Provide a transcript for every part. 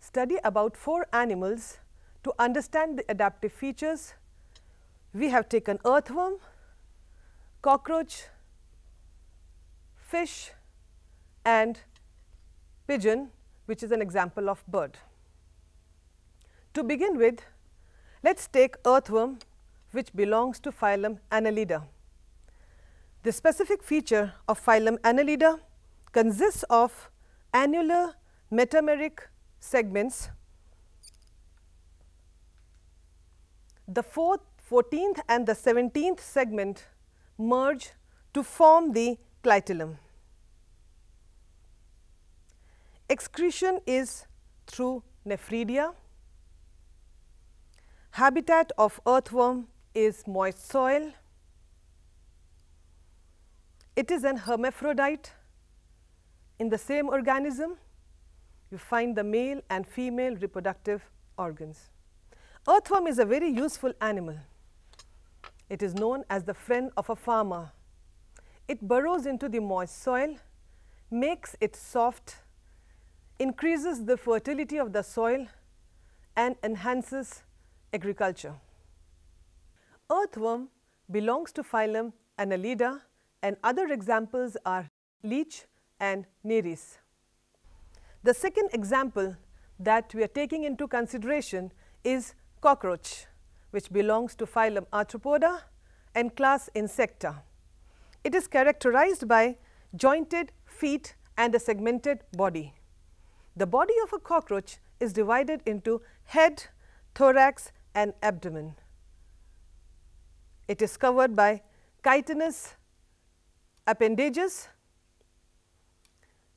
study about four animals to understand the adaptive features. We have taken earthworm, cockroach, fish and pigeon which is an example of bird. To begin with, let us take earthworm which belongs to phylum Annelida. The specific feature of phylum Annelida consists of annular metameric segments. The fourth, 14th and the 17th segment merge to form the clitellum. Excretion is through nephridia. Habitat of earthworm is moist soil. It is an hermaphrodite. In the same organism, you find the male and female reproductive organs. Earthworm is a very useful animal. It is known as the friend of a farmer. It burrows into the moist soil, makes it soft increases the fertility of the soil and enhances agriculture. Earthworm belongs to phylum Annelida and other examples are leech and nereis. The second example that we are taking into consideration is cockroach which belongs to phylum Arthropoda and class Insecta. It is characterized by jointed feet and a segmented body. The body of a cockroach is divided into head, thorax and abdomen. It is covered by chitinous appendages.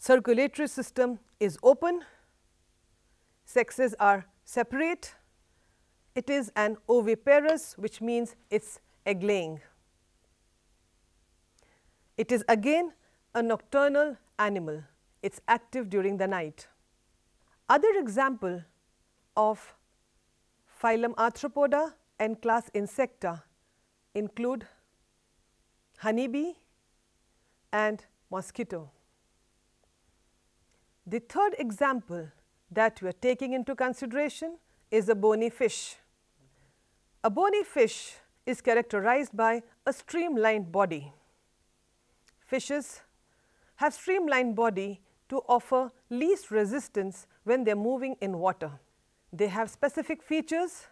Circulatory system is open. Sexes are separate. It is an oviparous which means it is egg laying. It is again a nocturnal animal. It is active during the night. Other example of phylum Arthropoda and class Insecta include honeybee and mosquito. The third example that we are taking into consideration is a bony fish. A bony fish is characterized by a streamlined body. Fishes have streamlined body to offer least resistance when they are moving in water. They have specific features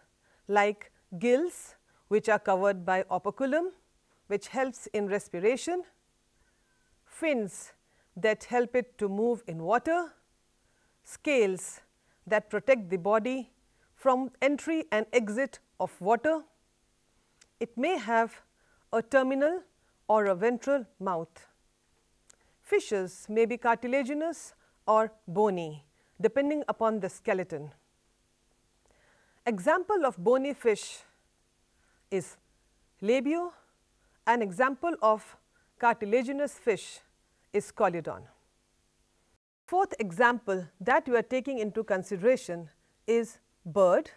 like gills which are covered by operculum which helps in respiration, fins that help it to move in water, scales that protect the body from entry and exit of water. It may have a terminal or a ventral mouth. Fishes may be cartilaginous or bony depending upon the skeleton. Example of bony fish is Labeo. An example of cartilaginous fish is Scoliodon. Fourth example that we are taking into consideration is bird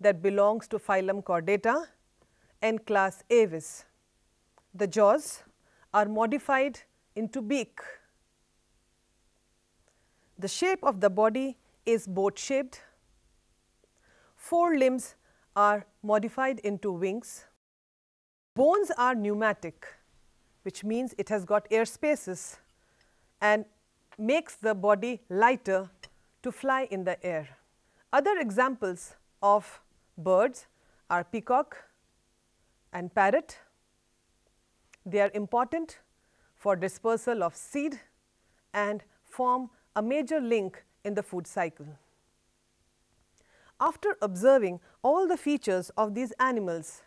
that belongs to phylum Chordata and class Aves. The jaws are modified into beak. The shape of the body is boat shaped. Fore limbs are modified into wings. Bones are pneumatic which means it has got air spaces and makes the body lighter to fly in the air. Other examples of birds are peacock and parrot. They are important for dispersal of seed and form a major link in the food cycle. After observing all the features of these animals,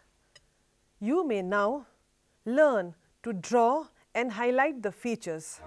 you may now learn to draw and highlight the features.